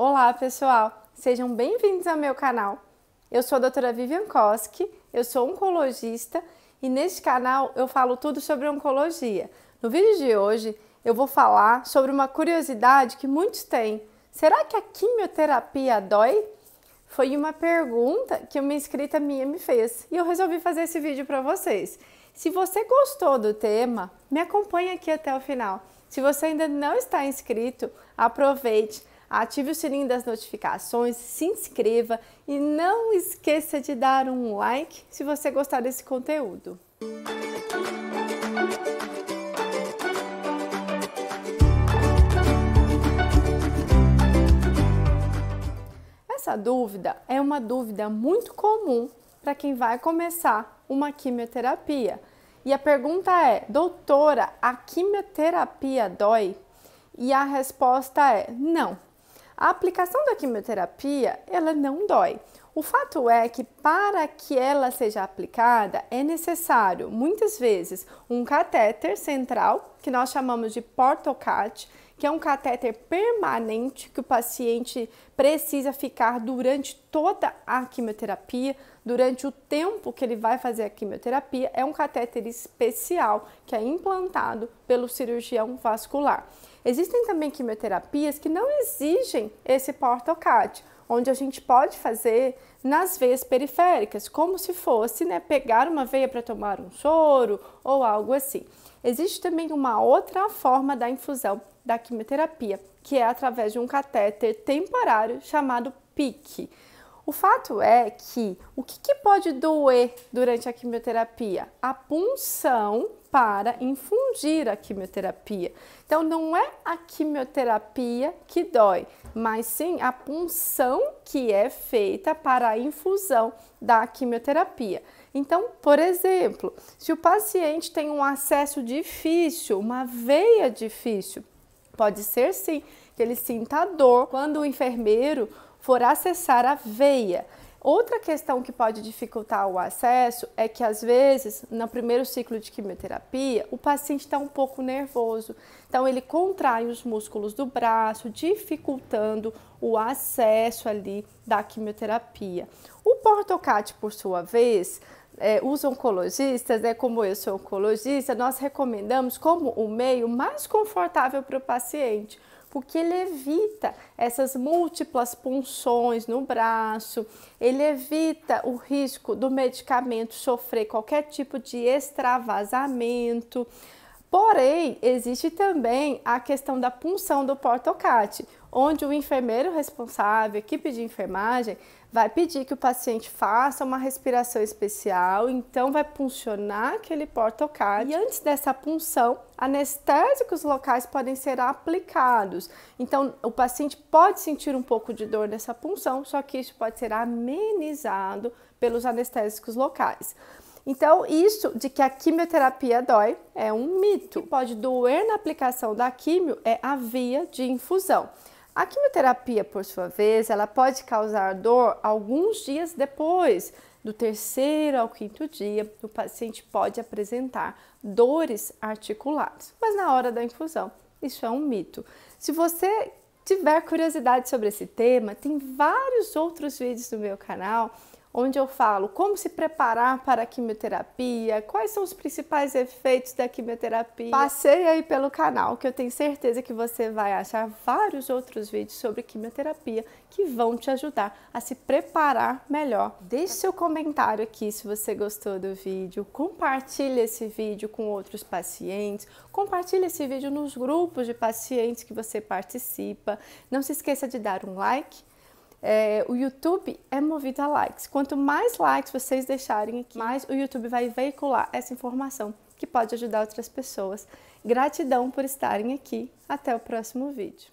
Olá, pessoal! Sejam bem-vindos ao meu canal. Eu sou a doutora Vivian Koski, eu sou oncologista e neste canal eu falo tudo sobre oncologia. No vídeo de hoje eu vou falar sobre uma curiosidade que muitos têm. Será que a quimioterapia dói? Foi uma pergunta que uma inscrita minha me fez e eu resolvi fazer esse vídeo para vocês. Se você gostou do tema, me acompanhe aqui até o final. Se você ainda não está inscrito, aproveite, ative o sininho das notificações, se inscreva e não esqueça de dar um like se você gostar desse conteúdo. Essa dúvida é uma dúvida muito comum para quem vai começar uma quimioterapia. E a pergunta é: doutora, a quimioterapia dói? E a resposta é: não. A aplicação da quimioterapia, ela não dói. O fato é que para que ela seja aplicada é necessário, muitas vezes, um catéter central, que nós chamamos de portocat, que é um catéter permanente que o paciente precisa ficar durante toda a quimioterapia, durante o tempo que ele vai fazer a quimioterapia. É um catéter especial que é implantado pelo cirurgião vascular. Existem também quimioterapias que não exigem esse portocat, onde a gente pode fazer nas veias periféricas, como se fosse né, pegar uma veia para tomar um soro ou algo assim. Existe também uma outra forma da infusão da quimioterapia, que é através de um catéter temporário chamado PIC. O fato é que o que, que, pode doer durante a quimioterapia? A punção para infundir a quimioterapia. Então, não é a quimioterapia que dói, mas sim a punção que é feita para a infusão da quimioterapia. Então, por exemplo, se o paciente tem um acesso difícil, uma veia difícil, Pode ser sim que ele sinta dor quando o enfermeiro for acessar a veia. Outra questão que pode dificultar o acesso é que, às vezes, no primeiro ciclo de quimioterapia, o paciente está um pouco nervoso. Então, ele contrai os músculos do braço, dificultando o acesso ali da quimioterapia. O portocat, por sua vez, é, os oncologistas, né, como eu sou oncologista, nós recomendamos como o meio mais confortável para o paciente, porque ele evita essas múltiplas punções no braço, ele evita o risco do medicamento sofrer qualquer tipo de extravasamento. Porém, existe também a questão da punção do portocate, onde o enfermeiro responsável, equipe de enfermagem, vai pedir que o paciente faça uma respiração especial, então vai puncionar aquele portocard e antes dessa punção, anestésicos locais podem ser aplicados. Então, o paciente pode sentir um pouco de dor nessa punção, só que isso pode ser amenizado pelos anestésicos locais. Então, isso de que a quimioterapia dói é um mito. O que pode doer na aplicação da quimio é a via de infusão. A quimioterapia, por sua vez, ela pode causar dor alguns dias depois. Do terceiro ao quinto dia, o paciente pode apresentar dores articulares, mas na hora da infusão, isso é um mito. Se você tiver curiosidade sobre esse tema, tem vários outros vídeos no meu canal onde eu falo como se preparar para a quimioterapia, quais são os principais efeitos da quimioterapia. Passei aí pelo canal que eu tenho certeza que você vai achar vários outros vídeos sobre quimioterapia que vão te ajudar a se preparar melhor. Deixe seu comentário aqui se você gostou do vídeo, compartilhe esse vídeo com outros pacientes, compartilhe esse vídeo nos grupos de pacientes que você participa. Não se esqueça de dar um like é, o YouTube é movido a likes. Quanto mais likes vocês deixarem aqui, mais o YouTube vai veicular essa informação que pode ajudar outras pessoas. Gratidão por estarem aqui. Até o próximo vídeo.